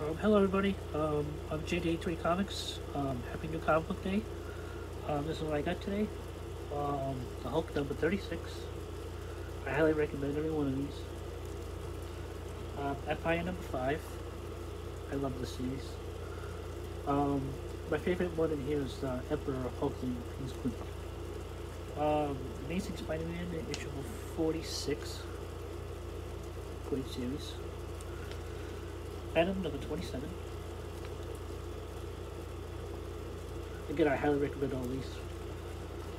Um, hello everybody, um, I'm JD3 Comics, um, happy new comic book day. Um, this is what I got today, um, the Hulk number 36. I highly recommend every one of these. Um, Empyre number 5, I love this series. Um, my favorite one in here is uh, Emperor Hulkling, he's good. Um, Amazing Spider-Man, issue 46, great series. Item number 27. Again, I highly recommend all these.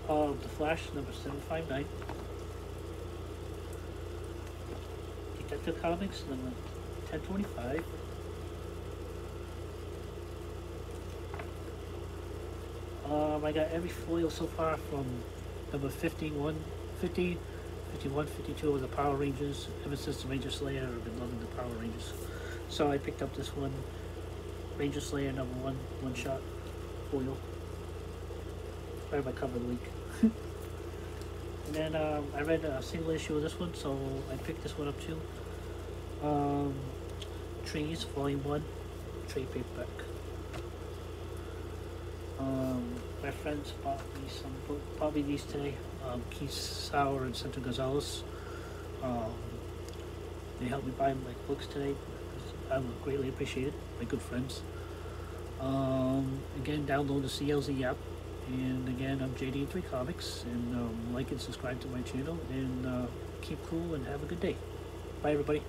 Um, the Flash number 759. Detective Comics number 1025. Um, I got every foil so far from number 51, 50, 51, 52 of the Power Rangers. Ever since the Ranger Slayer, I've been loving the Power Rangers. So I picked up this one, Ranger Slayer number one, one shot, foil. I have my cover week. and then um, I read a single issue of this one, so I picked this one up too. Um, Trees, Volume 1, trade paperback. Um, my friends bought me some, bought me these today. Um, Keith Sauer and Santa Gonzalez. Um, they helped me buy my books today. I would greatly appreciate it. My good friends. Um, again, download the CLZ app. And again, I'm JD3 Comics. And um, like and subscribe to my channel. And uh, keep cool and have a good day. Bye, everybody.